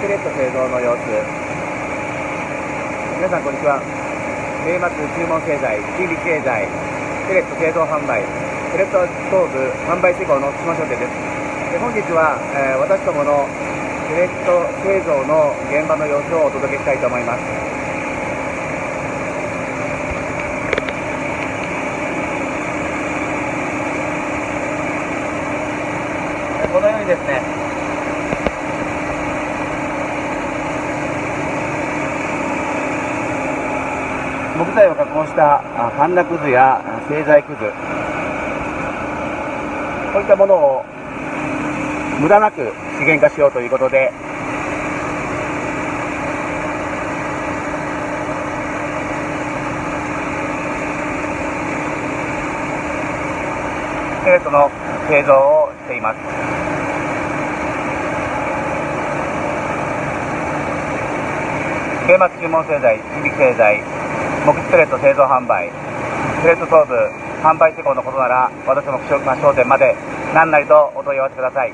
ペレット製造の様子。皆さんこんにちは。明末注文製材地域経済ペレット製造販売ペレットストーブ販売施工の島商店です。で本日は、えー、私どものペレット製造の現場の様子をお届けしたいと思います。このようにですね木材を加工した半裸くずや製材くず。こういったものを無駄なく資源化しようということでペレットの製造をしています。末注文製材、地引製材木質ペレット製造販売。ペレット装具販売施工のことなら私も商店まで何なりとお問い合わせください。